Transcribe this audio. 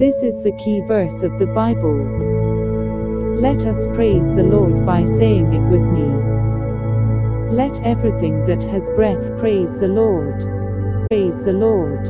This is the key verse of the Bible. Let us praise the Lord by saying it with me. Let everything that has breath praise the Lord. Praise the Lord.